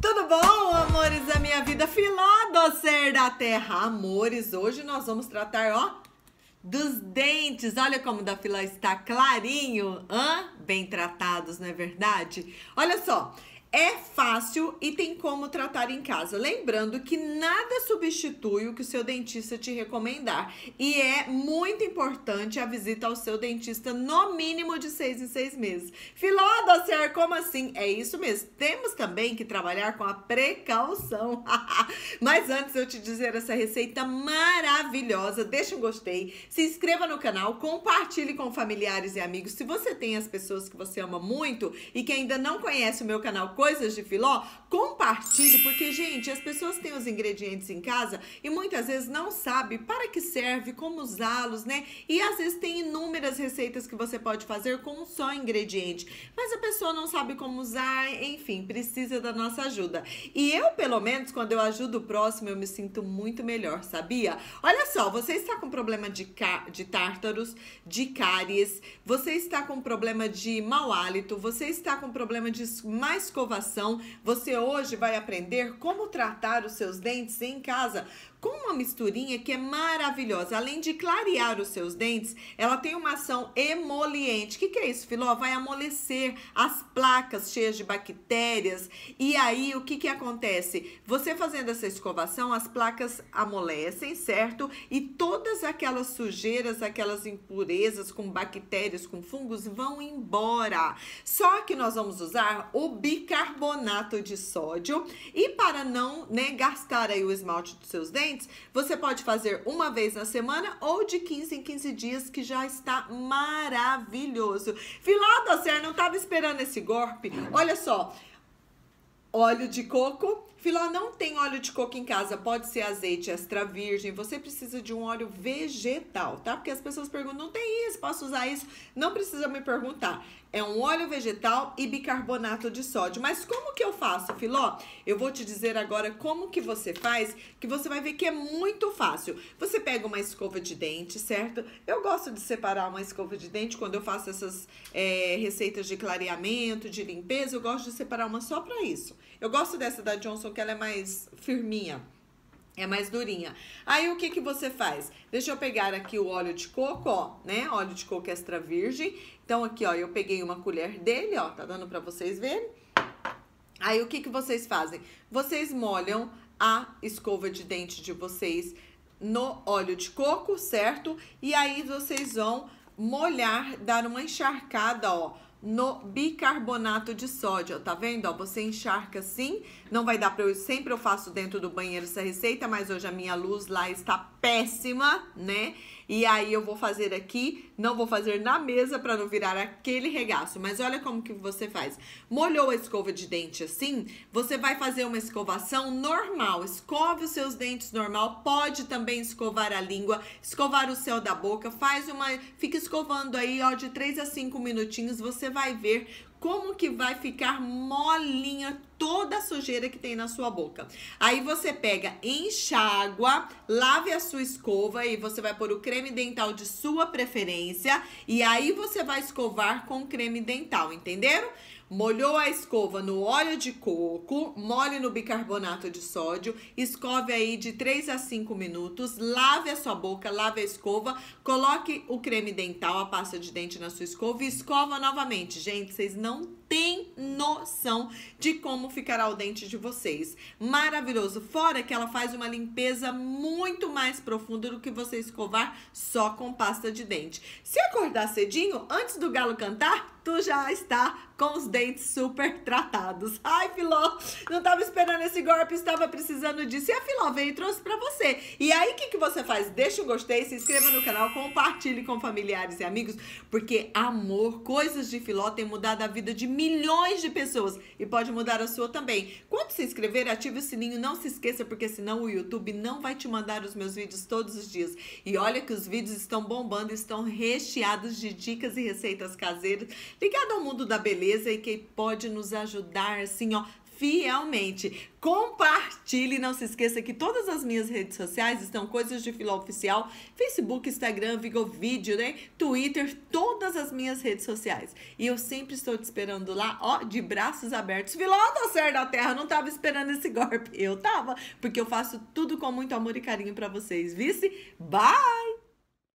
Tudo bom, amores da minha vida? Filó do ser da terra. Amores, hoje nós vamos tratar, ó, dos dentes. Olha como da Filó está clarinho, hã? Bem tratados, não é verdade? Olha só, é fácil e tem como tratar em casa. Lembrando que nada substitui o que o seu dentista te recomendar. E é muito importante a visita ao seu dentista no mínimo de seis em seis meses. Filó, dossier, como assim? É isso mesmo. Temos também que trabalhar com a precaução. Mas antes eu te dizer essa receita maravilhosa, deixa um gostei, se inscreva no canal, compartilhe com familiares e amigos. Se você tem as pessoas que você ama muito e que ainda não conhece o meu canal, coisas de filó, compartilhe, porque, gente, as pessoas têm os ingredientes em casa e muitas vezes não sabe para que serve, como usá-los, né? E às vezes tem inúmeras receitas que você pode fazer com um só ingrediente, mas a pessoa não sabe como usar, enfim, precisa da nossa ajuda. E eu, pelo menos, quando eu ajudo o próximo, eu me sinto muito melhor, sabia? Olha só, você está com problema de, de tártaros, de cáries, você está com problema de mau hálito, você está com problema de má escovação escovação. Você hoje vai aprender como tratar os seus dentes em casa com uma misturinha que é maravilhosa. Além de clarear os seus dentes, ela tem uma ação emoliente. O que, que é isso, Filó? Vai amolecer as placas cheias de bactérias. E aí, o que, que acontece? Você fazendo essa escovação, as placas amolecem, certo? E todas aquelas sujeiras, aquelas impurezas com bactérias, com fungos, vão embora. Só que nós vamos usar o bicarbonato de sódio. E para não né, gastar aí o esmalte dos seus dentes, você pode fazer uma vez na semana ou de 15 em 15 dias, que já está maravilhoso. Filó, você não estava esperando esse golpe? Olha só, óleo de coco, Filó não tem óleo de coco em casa, pode ser azeite extra virgem. Você precisa de um óleo vegetal, tá? Porque as pessoas perguntam, não tem isso, posso usar isso? Não precisa me perguntar. É um óleo vegetal e bicarbonato de sódio. Mas como que eu faço, Filó? Eu vou te dizer agora como que você faz, que você vai ver que é muito fácil. Você pega uma escova de dente, certo? Eu gosto de separar uma escova de dente quando eu faço essas é, receitas de clareamento, de limpeza. Eu gosto de separar uma só para isso. Eu gosto dessa da Johnson que ela é mais firminha. É mais durinha. Aí o que que você faz? Deixa eu pegar aqui o óleo de coco, ó, né? Óleo de coco extra virgem. Então aqui, ó, eu peguei uma colher dele, ó, tá dando para vocês verem? Aí o que que vocês fazem? Vocês molham a escova de dente de vocês no óleo de coco, certo? E aí vocês vão molhar, dar uma encharcada, ó, no bicarbonato de sódio, tá vendo? Ó, você encharca assim, não vai dar para eu, sempre eu faço dentro do banheiro essa receita, mas hoje a minha luz lá está péssima, né? E aí eu vou fazer aqui, não vou fazer na mesa para não virar aquele regaço, mas olha como que você faz. Molhou a escova de dente assim, você vai fazer uma escovação normal. Escove os seus dentes normal, pode também escovar a língua, escovar o céu da boca, faz uma, fica escovando aí, ó, de 3 a 5 minutinhos, você vai ver como que vai ficar molinha toda a sujeira que tem na sua boca. Aí você pega, enxágua, lave a sua escova e você vai pôr o creme dental de sua preferência e aí você vai escovar com creme dental, entenderam? Molhou a escova no óleo de coco, molhe no bicarbonato de sódio, escove aí de 3 a 5 minutos, lave a sua boca, lave a escova, coloque o creme dental, a pasta de dente na sua escova e escova novamente. Gente, vocês não têm noção de como ficará o dente de vocês. Maravilhoso. Fora que ela faz uma limpeza muito mais profunda do que você escovar só com pasta de dente. Se acordar cedinho, antes do galo cantar, tu já está com os dentes super tratados. Ai, Filó, não tava esperando esse golpe, estava precisando disso. E a Filó veio e trouxe pra você. E aí, o que, que você faz? Deixa o gostei, se inscreva no canal, compartilhe com familiares e amigos, porque amor, coisas de Filó tem mudado a vida de milhões de pessoas e pode mudar a sua também. Quando se inscrever, ative o sininho, não se esqueça, porque senão o YouTube não vai te mandar os meus vídeos todos os dias. E olha que os vídeos estão bombando, estão recheados de dicas e receitas caseiras ligado ao mundo da beleza e que pode nos ajudar, assim, ó, fielmente. Compartilhe, não se esqueça que todas as minhas redes sociais estão Coisas de Filó Oficial, Facebook, Instagram, Vigo Vídeo, né? Twitter, todas as minhas redes sociais. E eu sempre estou te esperando lá, ó, de braços abertos. Filó do Ser da Terra, não tava esperando esse golpe. Eu tava, porque eu faço tudo com muito amor e carinho para vocês, vice? Bye!